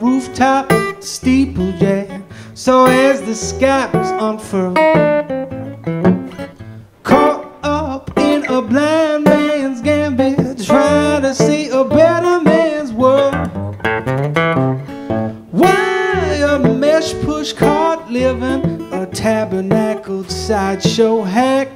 Rooftop steeple jack. So as the skies unfurl, caught a mesh push cart living, a tabernacled sideshow hack?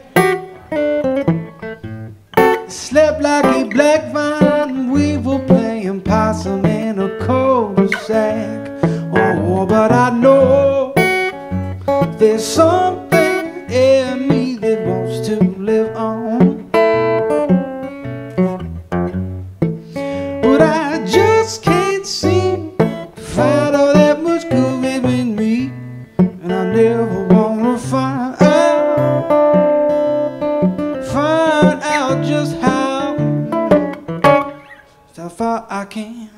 Slept like a black vine weaver playing possum in a cul-de-sac. Oh, but I know there's something in me that wants to live on. How far I can,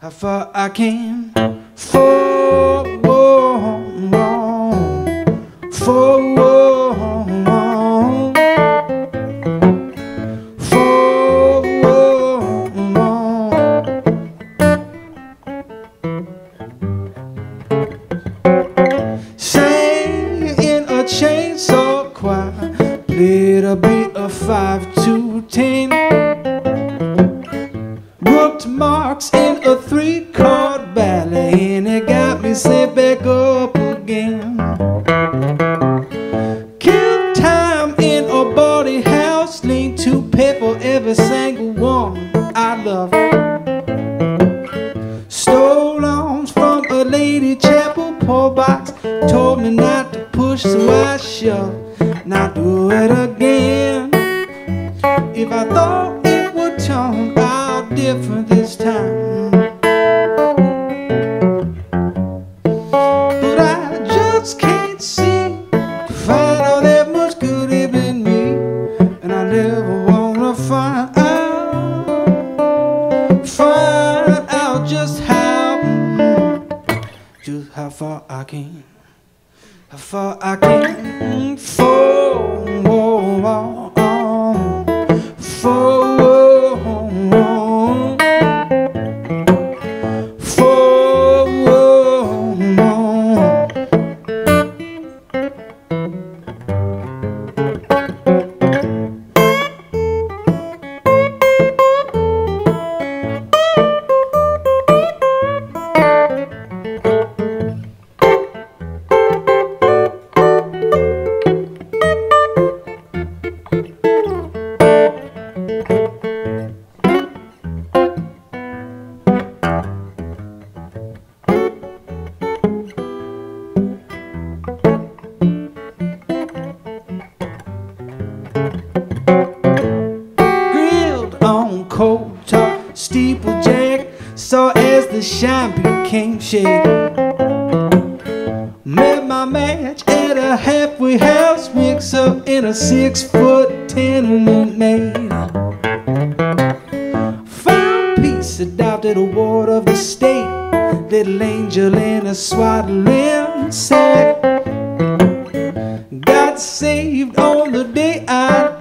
how far I can in a chainsaw choir, played a beat of five to ten. Marks in a three-chord ballet, and it got me sent back up again. Killed time in a body house, lean to pay for every single one I love. Stole arms from a lady chapel poor box. Told me not to push, so I shoved. Now do it again. If I thought it would turn different this time. But I just can't seem to find all that much good in me. And I never wanna find out find out just how just how far I can how far I can fall grilled on coal top steeplejack. Saw as the shine became shade. Met my match at a halfway house mixer in a six foot tenement made. Found peace, adopted a ward of the state. Little angel in a swaddling sack. Got saved on the day I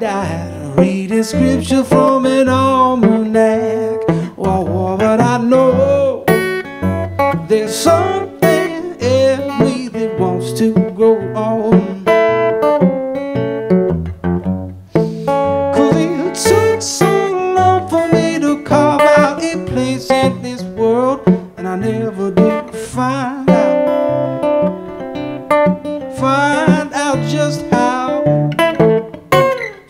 Scripture from an almanac. Whoa, whoa, but I know there's something in me that wants to grow on. Cause it took so long for me to carve out a place in this world, and I never did find out find out just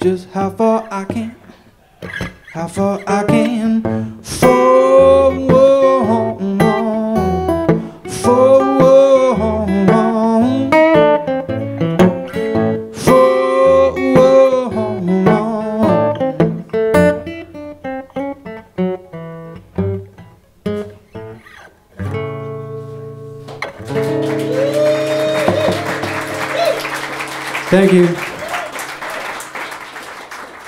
just how far I can how far I can fall Thank you.